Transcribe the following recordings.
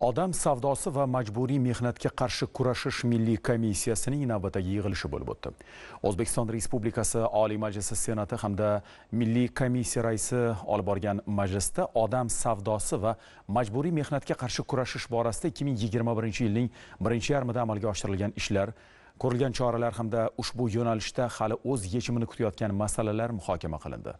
odam savdosi va majburiy mehnatga qarshi kurashish milliy komissiyasining navbatdagi yig'ilishi bo'lib o'tdi. O'zbekiston respublikasi oliy majlisi senati hamda milliy komissiya raisi olib borgan majlisda odam savdosi va majburiy mehnatga qarshi kurashish borasida 2021 yilning birinchi yarmida amalga oshirilgan ishlar ko'rilgan choralar hamda ushbu yo'nalishda hali o'z yechimini kutayotgan masalalar muhokama qilindi.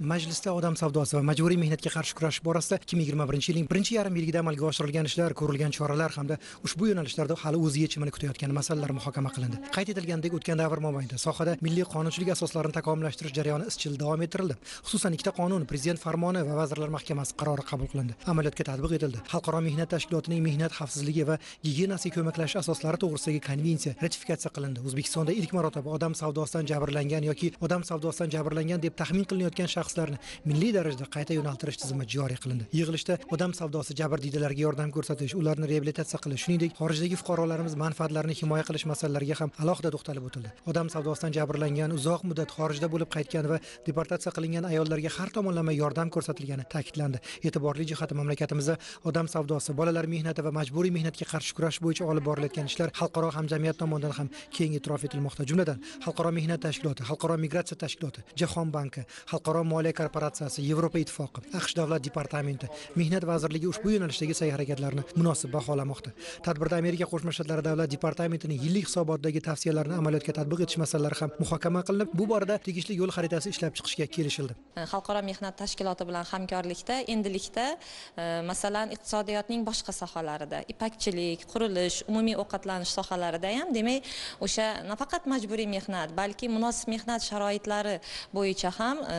Majlisda odam savdosi va majburiy mehnatga qarshi kurashish borasida 2021 yilning birinchi yarim yilida amalga oshirilgan ishlar ko'rilgan choralar hamda ushbu yo'nalishlarda hali o'z yechimini kutayotgan masalalar muhokama qilindi. Qayd etilganidek o'tgan davr mobaynida sohada milliy qonunchilik asoslarini takomillashtirish jarayoni izchil davom ettirildi. Xususan ikkita qonun prezident farmoni va vazirlar mahkamasi qarori qabul qilindi. Amaliyotga tatbiq etildi. Xalqaro mehnat tashkilotining mehnat xavfsizligi va gigiyenasiga ko'maklashish asoslari to'g'risidagi konvensiya ratifikatsiya qilindi. O'zbekistonda ilk marotaba odam savdosidan jabrlangan yoki odam savdosidan jabrlangan deb taxmin qilinayotgan shaxs shaxslarni milliy darajada qayta yo'naltirish tizimi joriy qilindi. Yig'ilishda odam savdosi jabrdiydalarga yordam ko'rsatish ularni reabilitatsiya qilish shuningdek xorijdagi fuqarolarimiz manfaatlarini himoya qilish masalalariga ham alohida to'xtalib o'tildi. Odam savdosidan jabrlangan uzoq muddat xorijda bo'lib qaytgan va deportatsiya qilingan ayollarga har tomonlama yordam ko'rsatilgani ta'kidlandi. E'tiborli jihati mamlakatimizda odam savdosi bolalar mehnati va majburiy mehnatga qarshi kurash bo'yicha olib borilayotgan ishlar xalqaro hamjamiyat tomonidan ham keng e'tirof etilmoqda. Jumladan xalqaro mehnat tashkiloti xalqaro migratsiya tashkiloti jahon banki xalqaro moliya korporatsiyasi yevropa ittifoqi aqsh davlat departamenti mehnat vazirligi ushbu yo'nalishdagi sa'y harakatlarni munosib baholamoqda. Tadbirda amerika qo'shma shtatlari davlat departamentining yillik hisobotidagi tavsiyalarini amaliyotga tatbiq etish masalalari ham muhokama qilinib bu borada tegishli yo'l xaritasi ishlab chiqishga kelishildi. E, Xalqaro mehnat tashkiloti bilan hamkorlikda endilikda e, masalan iqtisodiyotning boshqa sohalarida ipakchilik qurilish umumiy ovqatlanish sohalarida ham demak o'sha nafaqat majburiy mehnat balki munosib mehnat sharoitlari bo'yicha ham e,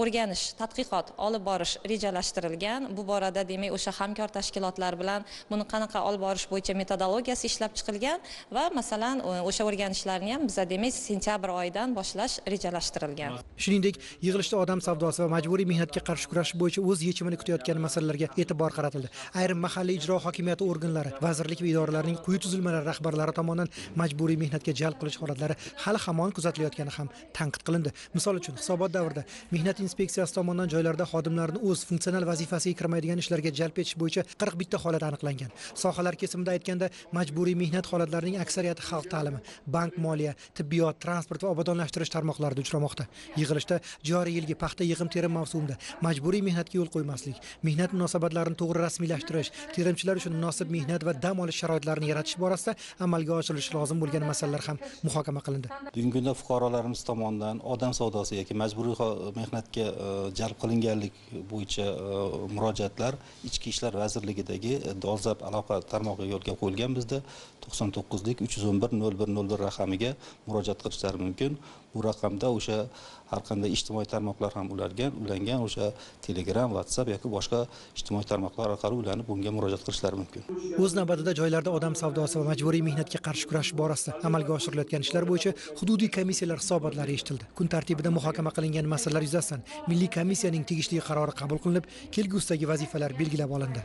o'rganish tadqiqot olib borish rejalashtirilgan. Bu borada demak o'sha hamkor tashkilotlar bilan buni qanaqa olib borish bo'yicha metodologiyasi ishlab chiqilgan va masalan o'sha o'rganishlarni ham biza demak sentyabr oyidan boshlash rejalashtirilgan. Shuningdek yig'ilishda odam savdosi va majburiy mehnatga qarshi kurashish bo'yicha o'z yechimini kutayotgan masalalarga e'tibor qaratildi. Ayrim mahalliy ijro hokimiyati organlari vazirlik va idoralarning quyi tuzilmalari rahbarlari tomonidan majburiy mehnatga jalb qilish holatlari hali hamon kuzatilayotgani ham tanqid qilindi. Misol uchun hisobot davrida mehnat inspeksiyasi tomonidan joylarda xodimlarni o'z funksional vazifasiga kirmaydigan ishlarga jalb etish bo'yicha qirq bitta holat aniqlangan. Sohalar kesimida aytganda majburiy mehnat holatlarining aksariyati xalq ta'limi bank moliya tibbiyot transport va obodonlashtirish tarmoqlarida uchramoqda. Yig'ilishda joriy yilgi paxta yig'im terim mavsumida majburiy mehnatga yo'l qo'ymaslik mehnat munosabatlarini to'g'ri rasmiylashtirish terimchilar uchun munosib mehnat va dam olish sharoitlarini yaratish borasida amalga oshirilishi lozim bo'lgan masalalar ham muhokama qilindi. Bugungi kunda fuqarolarimiz tomonidan odam savdosi yoki majburiy mehnat mehnatga e, jalb qilinganlik bo'yicha e, murojaatlar ichki ishlar vazirligidagi e, dolzarb aloqa tarmog'i yo'lga qo'yilgan bizda. to'qson to'qqizlik uch yuz o'n bir nol bir nol bir raqamiga murojaat qilishlari mumkin. Bu raqamda o'sha har qanday ijtimoiy tarmoqlar ham ularga ulangan o'sha telegram whatsapp yoki boshqa ijtimoiy tarmoqlar orqali ulanib bunga murojaat qilishlari mumkin. O'z navbatida joylarda odam savdosi va majburiy mehnatga qarshi kurash borasida amalga oshirilayotgan ishlar bo'yicha hududiy komissiyalar hisobotlari eshitildi. Kun tartibida muhokama qilingan masalalar yuzasidan milliy komissiyaning tegishli qarori qabul qilinib kelgusidagi vazifalar belgilab olindi.